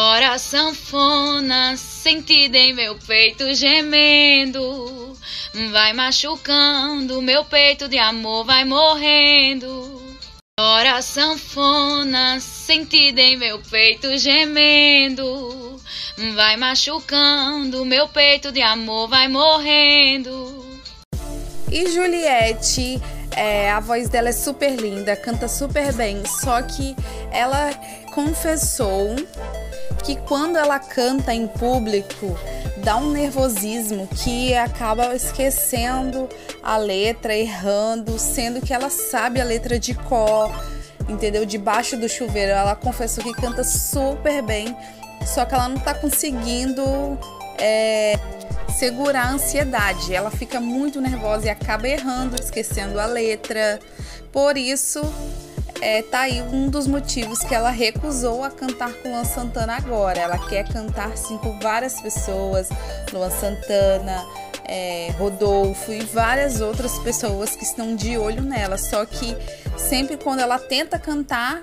Ora sanfona, sentida em meu peito gemendo, vai machucando, meu peito de amor vai morrendo. Ora sanfona, sentida em meu peito gemendo, vai machucando, meu peito de amor vai morrendo. E Juliette, é, a voz dela é super linda, canta super bem, só que ela confessou que quando ela canta em público dá um nervosismo que acaba esquecendo a letra, errando, sendo que ela sabe a letra de cor, entendeu? Debaixo do chuveiro. Ela confessou que canta super bem, só que ela não tá conseguindo é, segurar a ansiedade. Ela fica muito nervosa e acaba errando, esquecendo a letra. Por isso, é, tá aí um dos motivos que ela recusou a cantar com Luan Santana agora. Ela quer cantar sim com várias pessoas, Luan Santana, é, Rodolfo e várias outras pessoas que estão de olho nela. Só que sempre quando ela tenta cantar,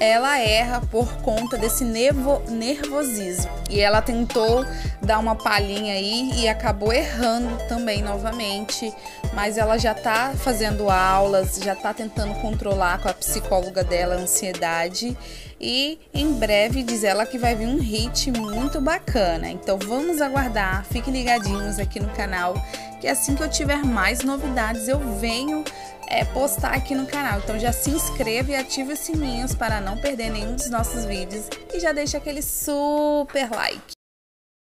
ela erra por conta desse nervo, nervosismo. E ela tentou dar uma palhinha aí e acabou errando também novamente. Mas ela já tá fazendo aulas, já tá tentando controlar com a psicóloga dela a ansiedade. E em breve diz ela que vai vir um hit muito bacana. Então vamos aguardar, fiquem ligadinhos aqui no canal, que assim que eu tiver mais novidades eu venho é, postar aqui no canal. Então já se inscreva e ative os sininhos para não perder nenhum dos nossos vídeos e já deixa aquele super like.